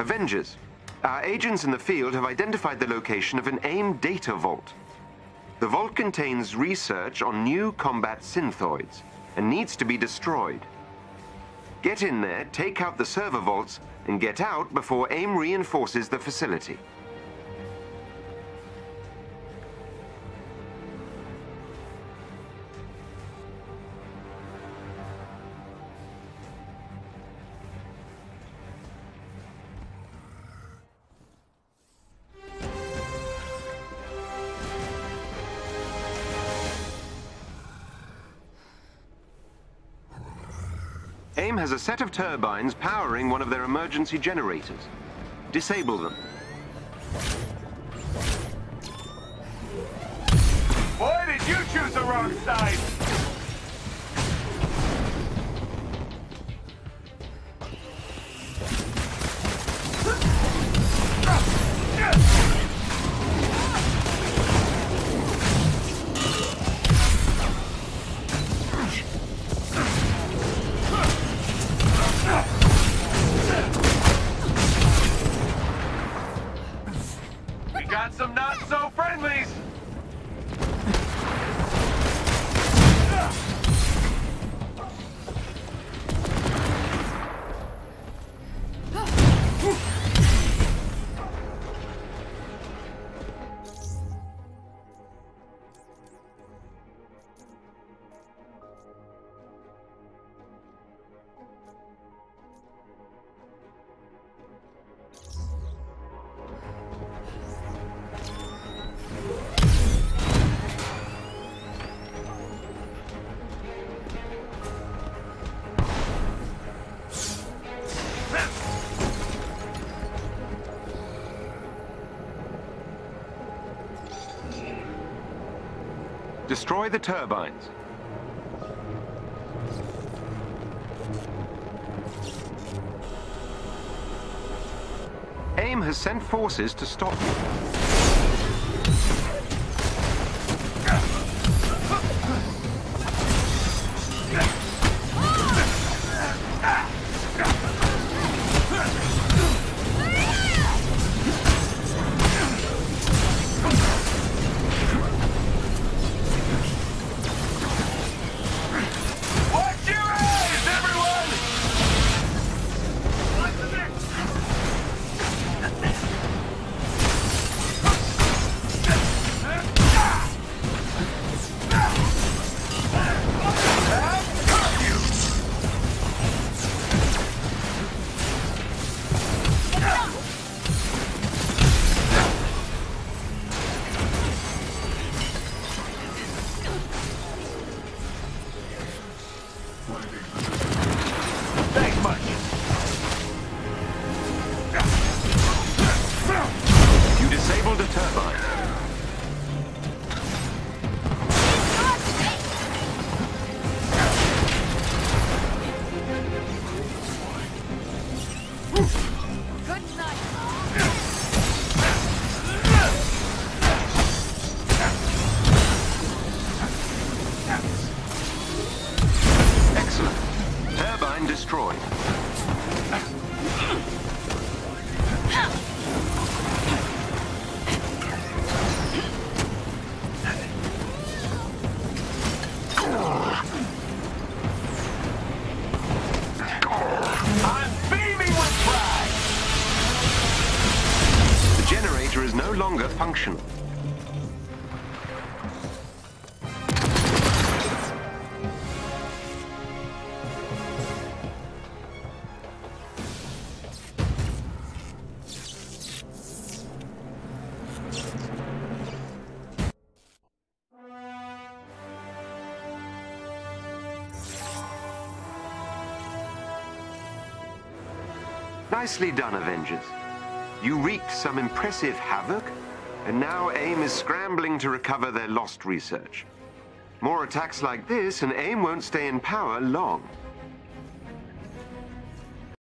Avengers, our agents in the field have identified the location of an AIM data vault. The vault contains research on new combat synthoids and needs to be destroyed. Get in there, take out the server vaults, and get out before AIM reinforces the facility. AIM has a set of turbines powering one of their emergency generators. Disable them. Why did you choose the wrong side? Got some not-so-friendlies! Destroy the turbines. AIM has sent forces to stop you. Thanks much. Destroyed. I'm beaming with pride! The generator is no longer functional. Nicely done, Avengers. You wreaked some impressive havoc, and now AIM is scrambling to recover their lost research. More attacks like this, and AIM won't stay in power long.